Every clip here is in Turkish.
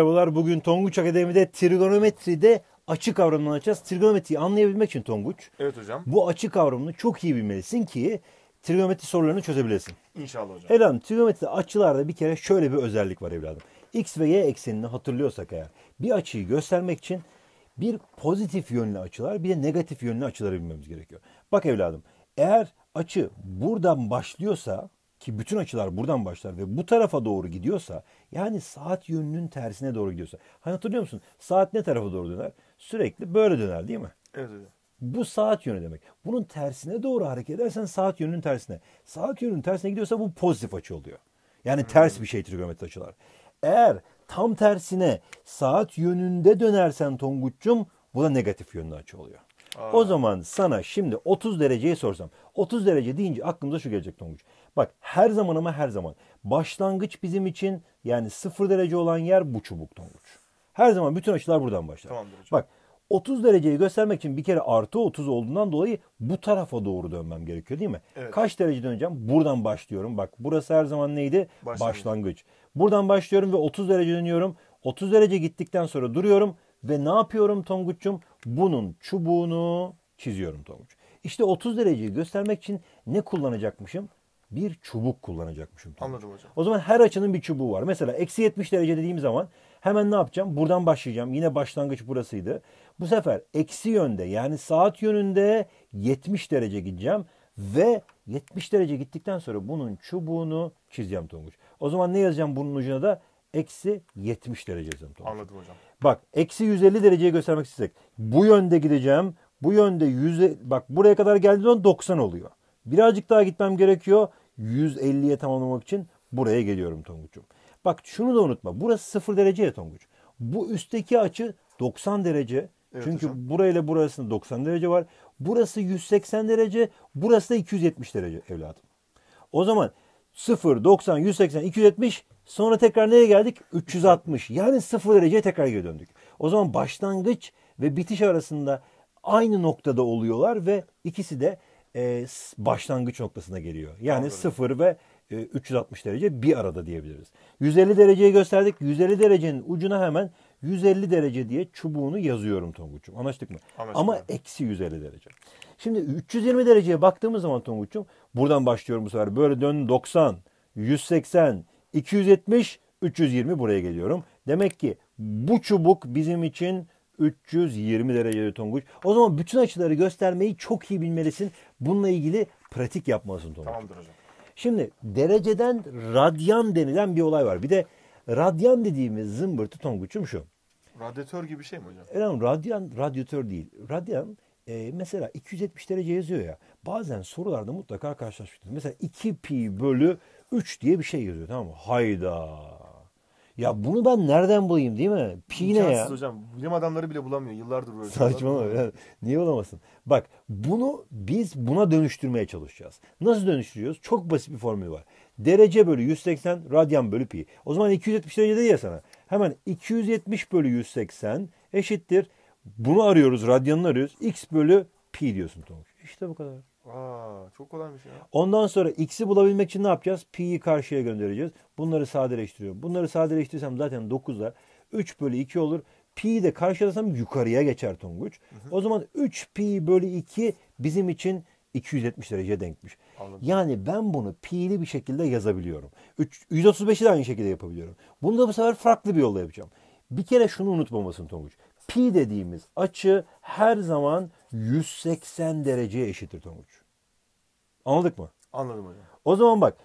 Merhabalar. Bugün Tonguç Akademi'de trigonometride açı kavramını anlatacağız. Trigonometriyi anlayabilmek için Tonguç, Evet hocam. bu açı kavramını çok iyi bilmelisin ki trigonometri sorularını çözebilesin. İnşallah hocam. Evladım trigonometride açılarda bir kere şöyle bir özellik var evladım. X ve Y eksenini hatırlıyorsak eğer bir açıyı göstermek için bir pozitif yönlü açılar bir de negatif yönlü açıları bilmemiz gerekiyor. Bak evladım eğer açı buradan başlıyorsa ki bütün açılar buradan başlar ve bu tarafa doğru gidiyorsa yani saat yönünün tersine doğru gidiyorsa. Hani hatırlıyor musun? Saat ne tarafa doğru döner? Sürekli böyle döner değil mi? Evet hocam. Bu saat yönü demek. Bunun tersine doğru hareket edersen saat yönünün tersine. Saat yönünün tersine gidiyorsa bu pozitif açı oluyor. Yani ters bir şey trigonometri açılar. Eğer tam tersine saat yönünde dönersen Tonguç'cum bu da negatif yönlü açı oluyor. Aa. O zaman sana şimdi 30 dereceyi sorsam. 30 derece deyince aklımıza şu gelecek Tonguç. Bak her zaman ama her zaman. Başlangıç bizim için yani 0 derece olan yer bu çubuk Tonguç. Her zaman bütün açılar buradan başlar. Tamamdır hocam. Bak 30 dereceyi göstermek için bir kere artı 30 olduğundan dolayı bu tarafa doğru dönmem gerekiyor değil mi? Evet. Kaç derece döneceğim? Buradan başlıyorum. Bak burası her zaman neydi? Başlangıç. Başlangıç. Buradan başlıyorum ve 30 derece dönüyorum. 30 derece gittikten sonra duruyorum ve ne yapıyorum Tonguç'cum? Bunun çubuğunu çiziyorum Tonguç. İşte 30 dereceyi göstermek için ne kullanacakmışım? Bir çubuk kullanacakmışım. Anladım hocam. O zaman her açının bir çubuğu var. Mesela eksi 70 derece dediğim zaman hemen ne yapacağım? Buradan başlayacağım. Yine başlangıç burasıydı. Bu sefer eksi yönde yani saat yönünde 70 derece gideceğim. Ve 70 derece gittikten sonra bunun çubuğunu çizeceğim Tonguç. O zaman ne yazacağım bunun ucuna da? Eksi 70 derece yazacağım Tonguç. Anladım hocam. Bak eksi 150 dereceyi göstermek istesek. Bu yönde gideceğim. Bu yönde 100 bak buraya kadar geldiğim zaman 90 oluyor. Birazcık daha gitmem gerekiyor. 150'ye tamamlamak için buraya geliyorum Tonguç'um. Bak şunu da unutma. Burası 0 derece ya Tonguç. Bu üstteki açı 90 derece. Evet Çünkü hocam. burayla burasında 90 derece var. Burası 180 derece. Burası da 270 derece evladım. O zaman 0, 90, 180, 270 sonra tekrar nereye geldik? 360. Yani 0 dereceye tekrar geri döndük. O zaman başlangıç ve bitiş arasında aynı noktada oluyorlar ve ikisi de e, başlangıç noktasına geliyor. Yani Anladım. 0 ve e, 360 derece bir arada diyebiliriz. 150 dereceyi gösterdik. 150 derecenin ucuna hemen 150 derece diye çubuğunu yazıyorum Tonguç'um. Anlaştık mı? Anlaştık Ama eksi 150 derece. Şimdi 320 dereceye baktığımız zaman Tonguç'um buradan başlıyorum bu sefer. Böyle dön 90, 180, 270, 320 buraya geliyorum. Demek ki bu çubuk bizim için 320 derecede Tonguç. O zaman bütün açıları göstermeyi çok iyi bilmelisin. Bununla ilgili pratik yapmalısın Tonguç. Tamamdır hocam. Şimdi dereceden radyan denilen bir olay var. Bir de radyan dediğimiz zımbırtı Tonguç'um şu. Radyatör gibi bir şey mi hocam? Efendim radyan radyatör değil. Radyan e, mesela 270 derece yazıyor ya. Bazen sorularda mutlaka karşılaşmıştır. Mesela 2 pi bölü 3 diye bir şey yazıyor tamam mı? Hayda. Ya bunu ben nereden bulayım değil mi? Pi ne ya? Hocam. Bilim adamları bile bulamıyor. Yıllardır böyle. Saçmalama. ya. Niye olamasın? Bak bunu biz buna dönüştürmeye çalışacağız. Nasıl dönüştürüyoruz? Çok basit bir formül var. Derece bölü 180 radyan bölü pi. O zaman 270 derece değil ya sana. Hemen 270 bölü 180 eşittir. Bunu arıyoruz. Radyanını arıyoruz. X bölü pi diyorsun Tonguç. İşte bu kadar. Aa, çok kolaymış ya. Ondan sonra x'i bulabilmek için ne yapacağız? Pi'yi karşıya göndereceğiz. Bunları sadeleştiriyorum. Bunları sadeleştirirsem zaten 9'lar. 3 bölü 2 olur. Pi'yi de karşılasam yukarıya geçer Tonguç. O zaman 3 pi bölü 2 bizim için 270 dereceye denkmiş. Anladım. Yani ben bunu pi'li bir şekilde yazabiliyorum. Üç- 135'i de aynı şekilde yapabiliyorum. Bunu da bu sefer farklı bir yolla yapacağım. Bir kere şunu unutmamasın Tonguç. Pi dediğimiz açı her zaman 180 dereceye eşittir Tonguç. Anladık mı? Anladım hocam. O zaman bak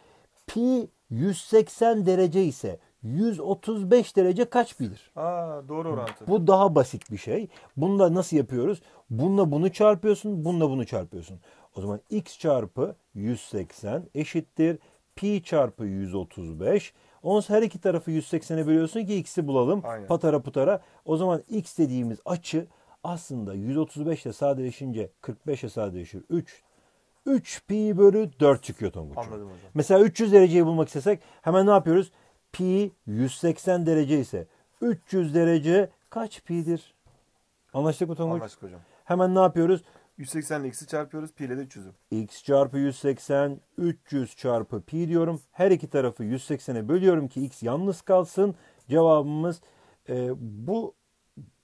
pi 180 derece ise 135 derece kaç pi'dir? Aa, doğru orantı. Bu daha basit bir şey. Bununla nasıl yapıyoruz? Bununla bunu çarpıyorsun, bununla bunu çarpıyorsun. O zaman x çarpı 180 eşittir pi çarpı 135. Ondan sonra her iki tarafı 180'e bölüyorsun ki x'i bulalım. Aynen. Patara putara. O zaman x dediğimiz açı aslında 135 ile sadeleşince 45'e sadeleşir 3. 3 pi bölü 4 çıkıyor Tonguç'um. Anladım hocam. Mesela 300 dereceyi bulmak istesek hemen ne yapıyoruz? Pi 180 derece ise 300 derece kaç pi'dir? Anlaştık mı Tonguç? Anlaştık hocam. Hemen ne yapıyoruz? 180 ile x'i çarpıyoruz. Pi ile de 300'ü. x çarpı 180 300 çarpı pi diyorum. Her iki tarafı 180'e bölüyorum ki x yalnız kalsın. Cevabımız e, bu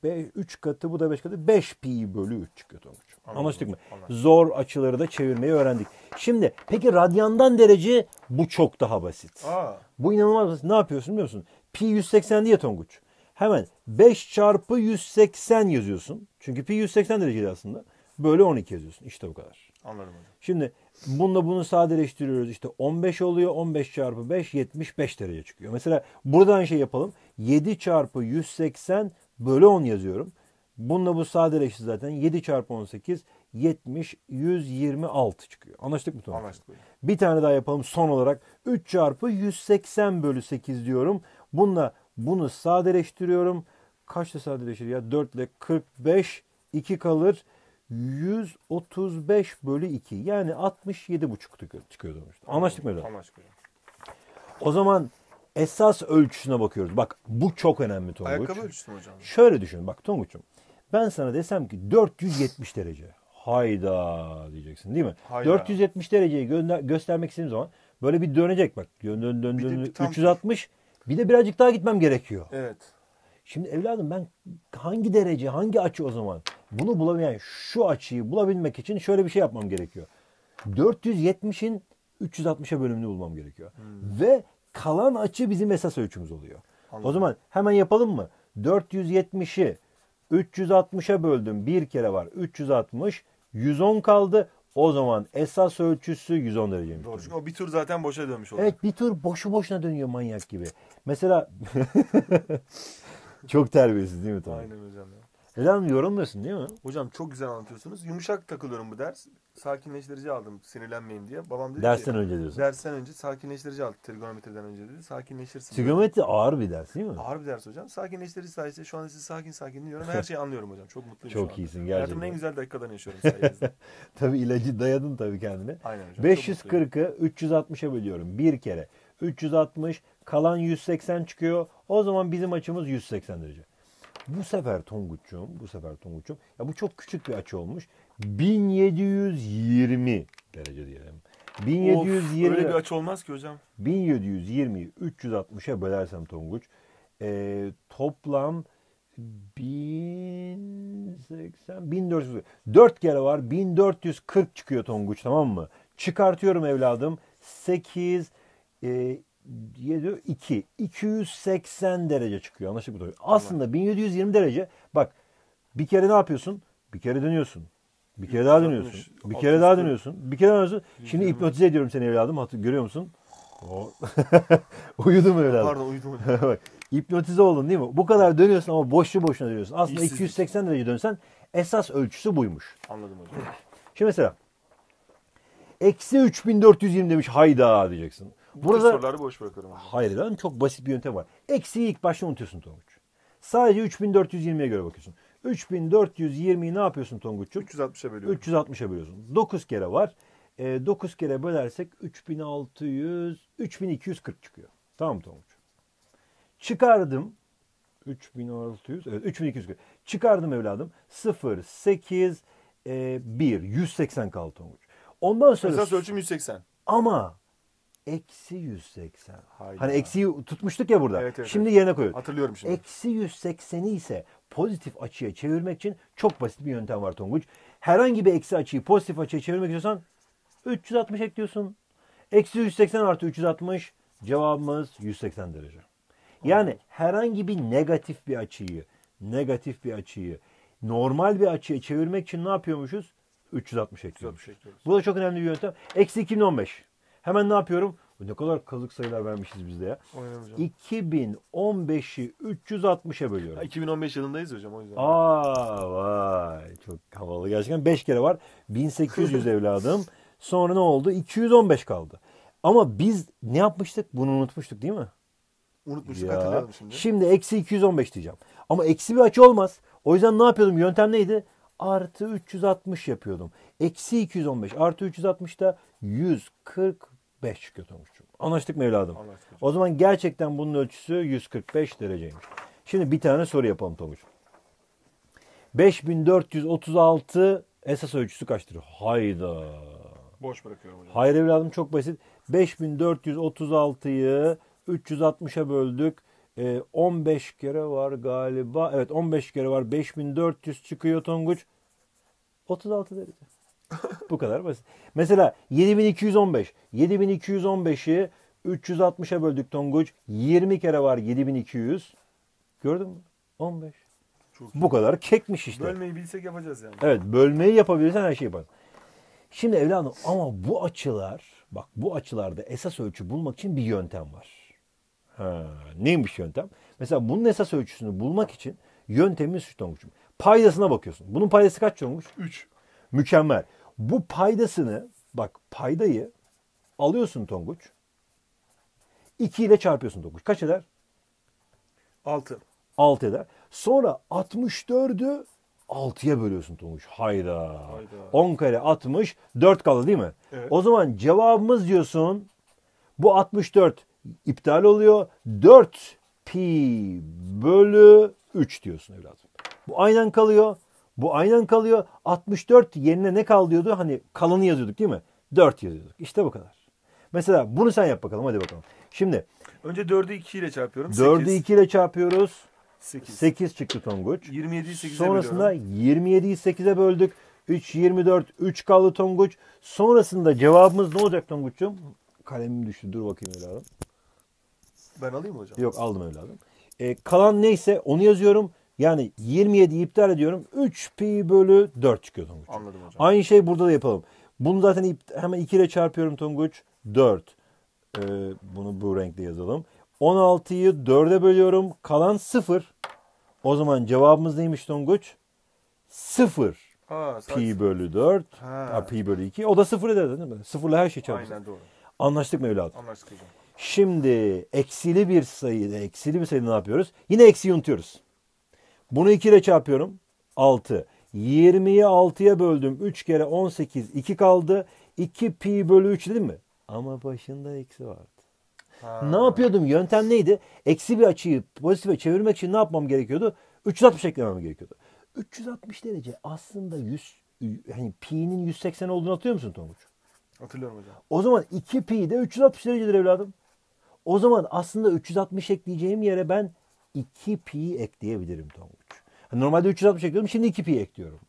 3 katı bu da 5 katı 5 pi bölü 3 çıkıyor Tonguç. Anlaştık mı? anladım. Zor açıları da çevirmeyi öğrendik. Şimdi peki radyandan derece bu çok daha basit. Aa. Bu inanılmaz basit. Ne yapıyorsun biliyor musun? Pi 180 diye Tonguç. Hemen 5 çarpı 180 yazıyorsun. Çünkü pi 180 dereceydi aslında. Böyle 12 yazıyorsun. İşte bu kadar. Anladım hocam. Şimdi bununla bunu sadeleştiriyoruz. İşte 15 oluyor. 15 çarpı 5 75 derece çıkıyor. Mesela burada aynı şey yapalım. 7 çarpı 180 bölü 10 yazıyorum. Bununla bu sadeleşti zaten. 7 çarpı 18 70 126 çıkıyor. Anlaştık mı Tonguç? Anlaştık hocam. Bir tane daha yapalım son olarak. 3 çarpı 180 bölü 8 diyorum. Bununla bunu sadeleştiriyorum. Kaçta sadeleşir ya? 4 ile 45 2 kalır. 135 bölü 2 yani 67,5 çıkıyor- çıkıyor. Anlaştık mı öyle? Anlaştık hocam. O zaman esas ölçüsüne bakıyoruz. Bak bu çok önemli Tonguç. Ayakkabı ölçüsü mü hocam? Şöyle düşün bak Tonguç'um. Ben sana desem ki 470 derece. Hayda diyeceksin değil mi? Hayda. 470 dereceyi gönder- göstermek istediğim zaman böyle bir dönecek bak. Dön dön dön dön. bir tam- 360. Bir de birazcık daha gitmem gerekiyor. Evet. Şimdi evladım ben hangi derece, hangi açı o zaman? Bunu bulabilen şu açıyı bulabilmek için şöyle bir şey yapmam gerekiyor. 470'in 360'a bölümünü bulmam gerekiyor. Ve kalan açı bizim esas ölçümüz oluyor. O Anladım. zaman hemen yapalım mı? 470'i 360'a böldüm. Bir kere var. 360. 110 kaldı. O zaman esas ölçüsü 110 dereceymiş. Doğru. Çünkü o bir tur zaten boşa dönmüş oldu. Evet bir tur boşu boşuna dönüyor manyak gibi. Mesela çok terbiyesiz değil mi Tony? Aynen hocam ya. Neden yorulmuyorsun değil mi? Hocam çok güzel anlatıyorsunuz. Yumuşak takılıyorum bu ders. Sakinleştirici aldım sinirlenmeyin diye. Babam dedi Dersten ki, önce diyorsun. dersten önce sakinleştirici aldık trigonometriden önce dedi. Sakinleşirsin. Trigonometri ağır bir ders değil mi? Ağır bir ders hocam. Sakinleştirici sayesinde şu an sizi sakin sakin dinliyorum. Her şeyi anlıyorum hocam. Çok mutluyum Çok iyisin Hayatımın gerçekten. en güzel dakikalarını yaşıyorum sayenizde. Tabii ilacı dayadın tabii kendine. Aynen hocam. çok mutluyum. 540'ı 360'a bölüyorum bir kere. 360 kalan 180 çıkıyor. O zaman bizim açımız 180 derece. Bu sefer Tonguç'um, bu sefer Tonguç'um. Ya bu çok küçük bir açı olmuş. 1720 derece diyelim. Of, 1720 öyle bir açı olmaz ki hocam. 1720'yi 360'a bölersem Tonguç e, toplam 1080 1400 4 kere var 1440 çıkıyor Tonguç tamam mı? Çıkartıyorum evladım 8 e, 7 2 280 derece çıkıyor anlaştık mı? Tonguç? Aslında 1720 derece bak bir kere ne yapıyorsun? Bir kere dönüyorsun. Bir kere daha 360, dönüyorsun. Bir kere daha 640. dönüyorsun. Bir kere daha dönüyorsun. Şimdi 120. hipnotize ediyorum seni evladım. Hatır, görüyor musun? Uyudum evladım. Pardon uyudum. Bak, hipnotize oldun değil mi? Bu kadar dönüyorsun ama boşlu boşuna dönüyorsun. Aslında İşsizlik. 280 derece dönsen esas ölçüsü buymuş. Anladım hocam. Şimdi mesela eksi 3420 demiş hayda diyeceksin. Bu Burada soruları boş bırakıyorum hayır lan çok basit bir yöntem var. Eksiyi ilk başta unutuyorsun Tonguç. Sadece 3420'ye göre bakıyorsun. 3420'yi ne yapıyorsun Tonguç'um? 360'a bölüyorum. 360'a bölüyorsun. 9 kere var. E, 9 kere bölersek 3600, 3240 çıkıyor. Tamam mı Tonguç? Çıkardım. 3600, evet 3240. Çıkardım evladım. 0, 8, e, 1, 180 kaldı Tonguç. Ondan sonra Esas ölçüm 180. ama eksi 180. Hayda. Hani eksiyi tutmuştuk ya burada. Evet, evet, Şimdi evet. yerine koyuyoruz. Hatırlıyorum şimdi. Eksi 180'i ise pozitif açıya çevirmek için çok basit bir yöntem var Tonguç. Herhangi bir eksi açıyı pozitif açıya çevirmek istiyorsan 360 ekliyorsun. Eksi 180 artı 360 cevabımız 180 derece. Yani herhangi bir negatif bir açıyı, negatif bir açıyı normal bir açıya çevirmek için ne yapıyormuşuz? 360 ekliyoruz. 360 ekliyoruz. Bu da çok önemli bir yöntem. Eksi 2015. Hemen ne yapıyorum? Ne kadar kazık sayılar vermişiz biz de ya. Aynen hocam. 2015'i 360'a Ha, bölüyorum. 2015 yılındayız hocam o yüzden. Aa vay çok havalı gerçekten. 5 kere var. 1800 evladım. Sonra ne oldu? 215 kaldı. Ama biz ne yapmıştık? Bunu unutmuştuk değil mi? Unutmuştuk Ya. hatırlayalım şimdi. Şimdi eksi 215 diyeceğim. Ama eksi bir açı olmaz. O yüzden ne yapıyordum? Yöntem neydi? Artı 360 yapıyordum. Eksi 215 artı 360 da 145 çıkıyor Tonguç'um. Anlaştık mı evladım? Anlaştık. O zaman gerçekten bunun ölçüsü 145 dereceymiş. Şimdi bir tane soru yapalım Tonguç. 5436 esas ölçüsü kaçtır? Hayda. Boş bırakıyorum hocam. Hayır evladım çok basit. 5436'yı 360'a böldük. Ee, 15 kere var galiba. Evet 15 kere var. 5400 çıkıyor Tonguç. 36 derece. Bu kadar basit. Mesela 7215. 7215'i 360'a böldük Tonguç. 20 kere var 7200. Gördün mü? 15. Çok iyi. Bu kadar kekmiş işte. Bölmeyi bilsek yapacağız yani. Evet bölmeyi yapabilirsen her şeyi yaparsın. Şimdi evladım ama bu açılar bak bu açılarda esas ölçü bulmak için bir yöntem var. Ha, neymiş yöntem? Mesela bunun esas ölçüsünü bulmak için yöntemimiz şu Tonguç'um. Paydasına bakıyorsun. Bunun paydası kaç Tonguç? 3. Mükemmel. Bu paydasını bak paydayı alıyorsun Tonguç. 2 ile çarpıyorsun Tonguç. Kaç eder? 6. 6 eder. Sonra 64'ü 6'ya bölüyorsun Tonguç. Hayda. Hayda. 10 kare 60. 4 kaldı değil mi? Evet. O zaman cevabımız diyorsun bu 64 iptal oluyor. 4 pi bölü 3 diyorsun evladım. Bu aynen kalıyor. Bu aynen kalıyor. 64 yerine ne kal diyordu? Hani kalanı yazıyorduk değil mi? 4 yazıyorduk. İşte bu kadar. Mesela bunu sen yap bakalım. Hadi bakalım. Şimdi Önce 4'ü 2 ile çarpıyorum. 4'ü 2 ile çarpıyoruz. 8. 8 çıktı Tonguç. 27'yi 8'e Sonrasında bölüyorum. 27'yi 8'e böldük. 3, 24, 3 kaldı Tonguç. Sonrasında cevabımız ne olacak Tonguç'um? Kalemim düştü. Dur bakayım evladım. Ben alayım mı hocam? Yok aldım evladım. E, kalan neyse onu yazıyorum. Yani 27 iptal ediyorum. 3 pi bölü 4 çıkıyor Tonguç. Anladım hocam. Aynı şey burada da yapalım. Bunu zaten hemen 2 ile çarpıyorum Tonguç. 4. Ee, bunu bu renkle yazalım. 16'yı 4'e bölüyorum. Kalan 0. O zaman cevabımız neymiş Tonguç? 0 Aa, sadece- pi bölü 4. Ha. Ha, pi bölü 2. O da 0 eder değil mi? 0 ile her şey çarpılır. Aynen doğru. Anlaştık mı evladım? Anlaştık hocam. Şimdi eksili bir sayıda, eksili bir sayıda ne yapıyoruz? Yine eksiyi unutuyoruz. Bunu 2 ile çarpıyorum. 6. 20'yi 6'ya böldüm. 3 kere 18. 2 kaldı. 2 pi bölü 3 değil mi? Ama başında eksi vardı. Ha. Ne yapıyordum? Yöntem neydi? Eksi bir açıyı pozitife çevirmek için ne yapmam gerekiyordu? 360 eklemem gerekiyordu. 360 derece aslında 100 hani pi'nin 180 olduğunu hatırlıyor musun Tonguç? Hatırlıyorum hocam. O zaman 2 pi de 360 derecedir evladım. O zaman aslında 360 ekleyeceğim yere ben 2 pi ekleyebilirim Tonguç. Normalde 360 ekliyordum şimdi 2 pi ekliyorum.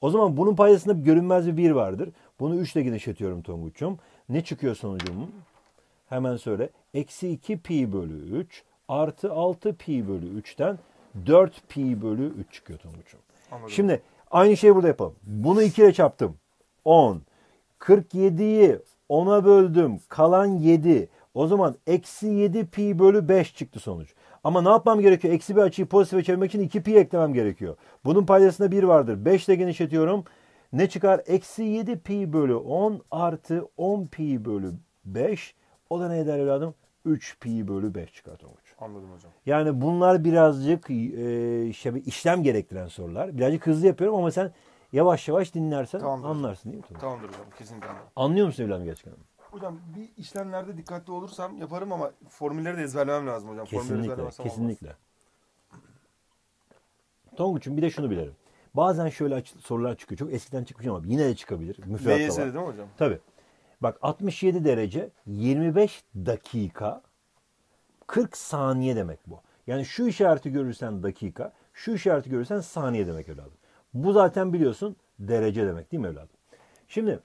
O zaman bunun paydasında bir görünmez bir 1 vardır. Bunu 3 ile genişletiyorum Tonguç'um. Ne çıkıyor sonucum? Hemen söyle. Eksi 2 pi bölü 3 artı 6 pi bölü 3'ten 4 pi bölü 3 çıkıyor Tonguç'um. Şimdi aynı şeyi burada yapalım. Bunu 2 ile çarptım. 10. 47'yi 10'a böldüm. Kalan 7. O zaman eksi 7 pi bölü 5 çıktı sonuç. Ama ne yapmam gerekiyor? Eksi bir açıyı pozitife çevirmek için 2 pi eklemem gerekiyor. Bunun paydasında 1 vardır. 5 ile genişletiyorum. Ne çıkar? Eksi 7 pi bölü 10 artı 10 pi bölü 5. O da ne eder evladım? 3 pi bölü 5 çıkar sonuç. Anladım hocam. Yani bunlar birazcık e, işte bir işlem gerektiren sorular. Birazcık hızlı yapıyorum ama sen yavaş yavaş dinlersen Tamamdır. anlarsın değil mi? Tamamdır hocam. Kesinlikle. Anlıyor musun evladım gerçekten? Hocam bir işlemlerde dikkatli olursam yaparım ama formülleri de ezberlemem lazım hocam. Formülleri Kesinlikle, ezberlemezsem olmaz. kesinlikle. Tonguç'um bir de şunu bilelim. Bazen şöyle aç- sorular çıkıyor. Çok eskiden çıkmış ama yine de çıkabilir. Müfredatta var. LYS'de değil mi hocam? Tabii. Bak 67 derece 25 dakika 40 saniye demek bu. Yani şu işareti görürsen dakika, şu işareti görürsen saniye demek evladım. Bu zaten biliyorsun derece demek değil mi evladım? Şimdi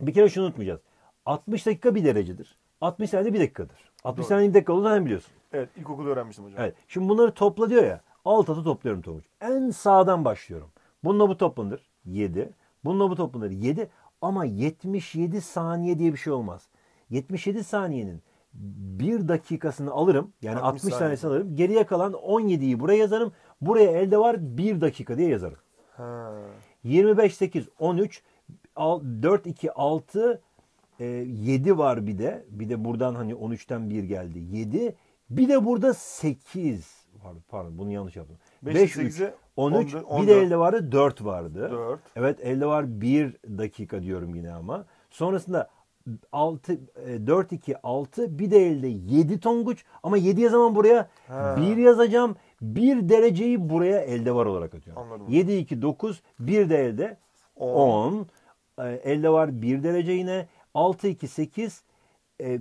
bir kere şunu unutmayacağız. 60 dakika bir derecedir. 60 saniye bir dakikadır. 60 Doğru. saniye bir dakika olduğunu zaten biliyorsun. Evet ilkokulda öğrenmiştim hocam. Evet. Şimdi bunları topla diyor ya. Alt atı topluyorum Tonguç. En sağdan başlıyorum. Bununla bu toplanır. 7. Bununla bu toplanır. 7. Ama 77 saniye diye bir şey olmaz. 77 saniyenin bir dakikasını alırım. Yani 60 60, saniye. tanesini alırım. Geriye kalan 17'yi buraya yazarım. Buraya elde var 1 dakika diye yazarım. Ha. 25, 8, 13, 4, 2, 6, 7 e, var bir de. Bir de buradan hani 13'ten 1 geldi. 7. Bir de burada 8 var. Pardon bunu yanlış yaptım. 5, 5, 3, 8'e 13. 14. Bir de elde vardı 4 vardı. 4. Evet elde var 1 dakika diyorum yine ama. Sonrasında 6, 4, 2, 6 bir de elde 7 tonguç ama 7 yazamam buraya. Ha. 1 yazacağım. 1 dereceyi buraya elde var olarak atıyorum. Anladım. 7, 2, 9 bir de elde 10. Elde var 1 derece yine. 6, 2, 8 e,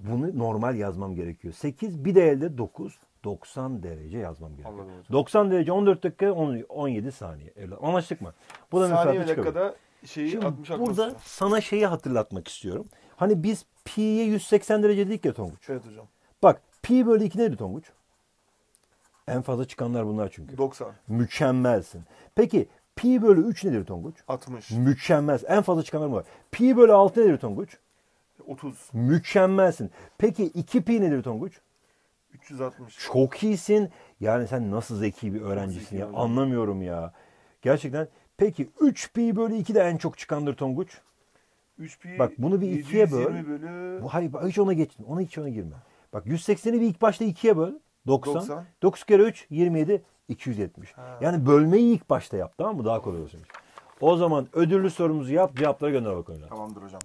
bunu normal yazmam gerekiyor. 8 bir de elde 9. 90 derece yazmam gerekiyor. Anladım hocam. 90 derece 14 dakika 10 17 saniye. Evlat. Anlaştık mı? Bu da Saniye ve mesafe çıkabilir. dakikada şeyi Şimdi 60 burada atmosfer. sana şeyi hatırlatmak istiyorum. Hani biz pi'ye 180 derece dedik ya Tonguç. Evet hocam. Bak pi bölü 2 neydi Tonguç? En fazla çıkanlar bunlar çünkü. 90, Mükemmelsin. Peki pi bölü 3 nedir Tonguç? 60, Mükemmel. En fazla çıkanlar bunlar. Pi bölü 6 nedir Tonguç? 30, Mükemmelsin. Peki 2 pi nedir Tonguç? 360. Çok iyisin. Yani sen nasıl zeki bir öğrencisin ya. hocam. Anlamıyorum ya. Gerçekten. Peki 3 pi bölü 2 de en çok çıkandır Tonguç. 3 pi Bak bunu bir ikiye böl. 720 bölü Bu hayır hiç ona geçme. Ona hiç ona girme. Bak 180'i bir ilk başta 2'ye böl. 90. 90. 9 kere 3 27 270. Ha. Yani bölmeyi ilk başta yap tamam mı? Daha kolay olsun. O zaman ödüllü sorumuzu yap cevapları gönder bakalım. Tamamdır hocam.